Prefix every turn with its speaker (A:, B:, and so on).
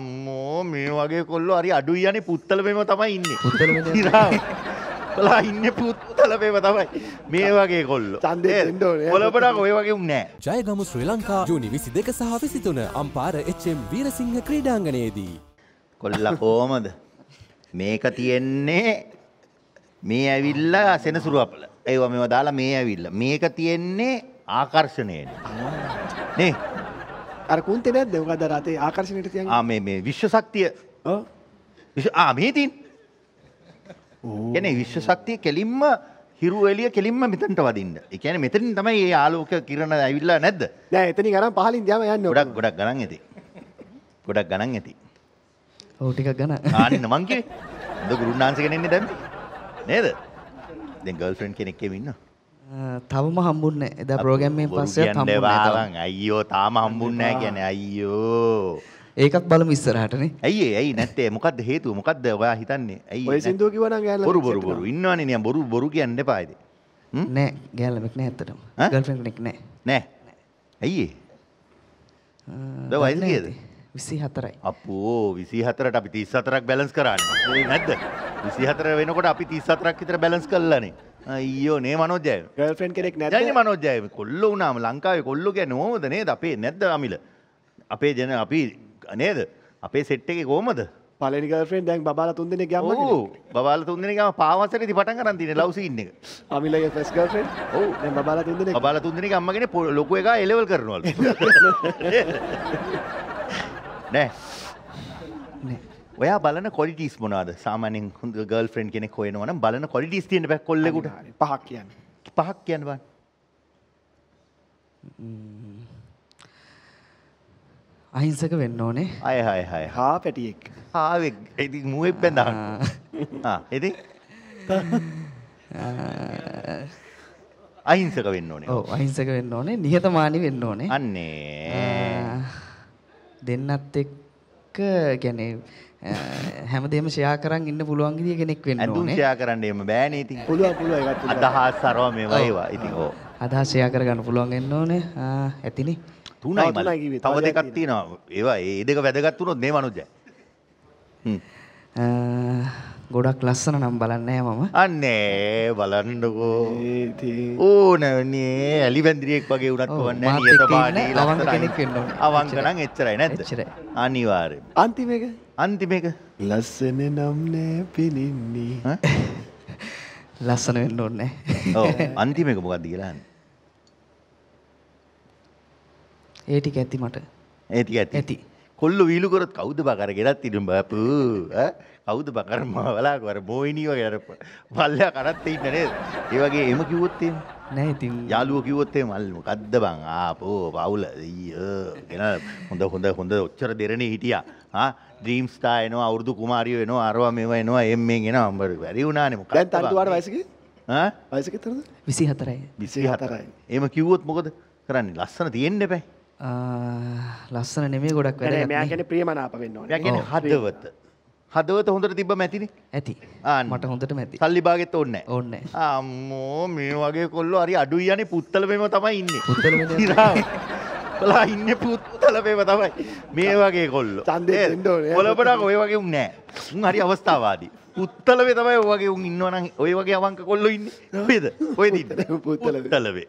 A: අම්මෝ මේ වගේ කොල්ලෝ හරි අඩුයි යන්නේ පුත්තලපෙම තමයි ඉන්නේ. කොලා ඉන්නේ පුත්තලපෙම තමයි. මේ වගේ කොල්ලෝ.
B: ඡන්දේ දෙන්න ඕනේ.
A: කොළඹට ඔය වගේ උන් නෑ.
C: ජයගමු ශ්‍රී ලංකා ජූනි විසි දෙක සහ විසිතුන අම්පාර එච්චම් වීරසිංහ ක්‍රීඩාංගනයේදී.
A: කොල්ල කෝමද. මේක තියෙන්නේ මේ ඇවිල්ලා සෙනසුරුවපල. ඒව මෙම දාලා මේ ඇවිල්ල. මේක තියෙන්නේ ආකර්ශණයෙන්. නේ
B: අර කුන්තේ නැද්ද? මොකද රටේ ආකර්ෂණයට තියන්නේ
A: ආ මේ මේ විශ්ව ශක්තිය.
B: ඔව්.
A: විශ්- ආ මේ තින් එන විශ්ව ශක්තිය කෙලින්ම හිරු එලිය කෙලින්ම මෙතන්ට වදින්න. එකන මෙතරින් තමයි ඒ ආලෝක කිරණ ඇවිල්ලා නැද්ද?
B: නෑ එතනින් අරන් පහලින් යම යන්න ඕනේ.
A: ගොඩක් ගොඩක් ගණන් ඇති. ගොඩක් ගණන් ඇති.
D: ඔව් ටිකක් ගන්න
A: ආන්න මංකේ ද ගුරුන්නාන්සගෙනෙන්නේ දැම්ම නේද? දැ ගල් ෆ්‍රන්් කෙනෙක්කෙ ඉන්න
D: තවම හම්බුන්න එදා ප්‍රෝගම්මෙන් පස්සේ
A: වාවන් අයියෝ තාම හම්බුන්නෑ ගැන අයියෝ.
D: ඒකත් බලම ඉස්සරහටනේ
A: ඇයි ඇයි නැත්තේ? මොකක්ද හේතු මොකක්ද ඔයා හිතන්නේ? ඇයි
B: ඔය සින්දුව කිව්වනම් ගෑල්ලා
A: බොරු බොරු බොරු. ඉන්නවනේ නියම්. බොරු බොරු කියන්න එපායිද
D: නෑ ගෑල්ලමෙක් නෑ ඇත්තටම.
A: ඈ?
D: ගල්ෆ්‍රෙන්ඩ් කෙනෙක් නෑ
A: නෑ ඇයි ඒ? ද වයස කීයද?
D: විසි හතරයි
A: අපෝ විසි හතරට අපි තිස් හතරක් බැලන්ස් කරන්න නැද්ද? විසි හතර වෙනකොට අපි තිස් හතරක් විතර බැලන්ස් කල්ලනේ අයියෝ නේ මනෝජය
B: ගර්ල්ෆ්‍රෙන්ඩ් කෙනෙක්
A: ජන මනෝජය කොල්ල වනාම ලංකාවේ කොල්ලො ගැන නෝමද නේද? අපේ නැද්ද අමිල? අපේ ජන අපි නේද? අපේ සෙට් එක කෝමද
B: ගර්ල්ෆ්‍රෙන්ඩ් දැන් බබාලා තුන් දෙනෙක් යම්ම
A: ඕ බාල තුන්දෙනකම පාවසර ති පටන් කරන් තින ලවසින්න එක.
B: අමිලගේ ෆස් ගර්ල්ෆ්‍රෙන්ඩ්
A: ඔව්
B: දැන් බබාලා තුන් දෙනෙක්?
A: බාල තුන්දෙනෙක අම්මගෙන ලොකු එක එලවල් කරනවල්. නෑ.
D: නෑ
A: ඔයා බලන කොලිටස් මොනාද සාමානෙන් හොඳ ගල් ෆ්‍රෙන්් කෙනෙක් හොයනවන බලන කොලිටස් තියෙන පැ කොල්ලෙකුට.
B: පහක් කියන්නේ.
A: පහක් කියනවා
D: අහිංසක වෙන්න ඕනේ.
A: අය හය හය
B: හා පැටියෙක්.
A: හාවෙක් ඇති මුවෙක් පැඳහන්න එති අහිංසක වෙන්න ඕනේ.
D: ඔව් අහිංසක වෙන්න ඕනේ. නිහතමානි වෙන්න ඕනේ.
A: අන්නේ.
D: දෙන්නත් එක්ක ගැන හැමදේම ෂයා කරන් ඉන්න පුළුවන් විදිය කෙනෙක් වෙන්න
A: ඇඳුම්
D: ඕනේ.
A: ෂයා කරන්න එම බෑනීති
B: පුළුවන් පුළුවන් ඒකත් පුළුවන්
A: අදහස් සරව මේ වේවා ඉතින් ඕ.
D: අදහස් ෂයා කරගන්න පුළුවන් වෙන්න ඕනේ. ආ, ඇතිනේ.
A: තුනයි
B: කිව්වේ,
A: තව දෙකක් තියෙනවා. ඒවා ඒ දෙක වැදගත් වුණොත් මේ මනුජ්ජය
D: ආ, ගොඩක් ලස්සන නම් බලන්නේ මම
A: අන්නේ බලන්නකෝ ඕනනේ ඇලි වැන්දිරියෙක් වගේ උනත් කොවන්න
D: මාත්
A: නියත
D: එක්ක
A: පාඩී
D: ඉන්න අවංක
A: ලස්සනයි.
D: කෙනෙක් වෙන්න ඕනේ.
A: අවංක
D: එච්චරයි.
A: නම් එච්චරයි නැද්ද
D: එච්චරයි.
A: අනිවාර්යෙන්
B: අන්තිම එක
A: අන්තිම එක
B: ලස්සන නම් නෑ පිනින්නේ?
D: ලස්සන වෙන්න ඕනේ
A: ඔව් අන්තිම එක මොකක්ද කියලා අහන්නේ.
D: ඒ ටික ඇති මට
A: ඒ ටික ඇති
D: ඇති.
A: කොල්ල වීලු කරොත් කවුද බකර ගෙනත් ඉන්න බපු? ඈ? කවුද බකර මවලා කර බෝයිනී වගේ අර පල්ලයා කරත් ඉන්න නේද? ඒ වගේ එම කිව්වොත් එහෙම?
D: නෑ ඉතින්
A: යාළුව කිව්වොත් එහෙම මල් මොකද්ද බං? ආපෝ පවුල. අයියෝ එන හොඳ හොඳ හොඳ ඔච්චර දෙරණේ හිටියා. ස්ටාර් එනවා අවුරුදු කුමාරියෝ එනවා අරවා මේවා එනවා එම්මෙන් එනවා. උඹට බැරි වුණානේ මොකක්ද
B: දැන් තන්තුවාට
A: බං?
B: වයසක?
A: ඈ?
B: වයසක තරද
D: විසි හතරයි
A: විසි හතරයි එම කිව්වොත් මොකද කරන්නේ? ලස්සන තියෙන්න එපැයි
D: ලස්සන නෙමේ ගොඩක්
B: නෑ මෙයා
D: වැඩ
B: කියන්නේ ප්‍රියමනාප වෙන්න ඕනේ.
A: යගෙන
D: ඔව්.
A: හදවත. හදවත හොඳට තිබ්බ මැතිනි
D: ඇති. මට හොඳට මැති.
A: සල්ලි බාගෙත් ඕන්නේ
D: ඕන්න
A: අම්මෝ මේ වගේ කොල්ලෝ හරි අඩුයි යන්නේ පුත්තලපෙම තමයි ඉන්නේ.
D: පුත්තලපෙම
A: ඉරාම. කොලා ඉන්නේ පුත්තලපෙම තමයි. මේ වගේ කොල්ලෝ.
B: ඡන්දේ දෙන්න ඕනේ.
A: කොළඹට ඔය වගේ උන් නෑ. උන් හරි අවස්ථාවාදී. පුත්තලපේ තමයි ඔය වගේ උන් ඉන්නවනම් ඔය වගේ අවංක කොල්ලෝ ඉන්නේ. ඔයද ඔය දින්න. පුත්තලපේ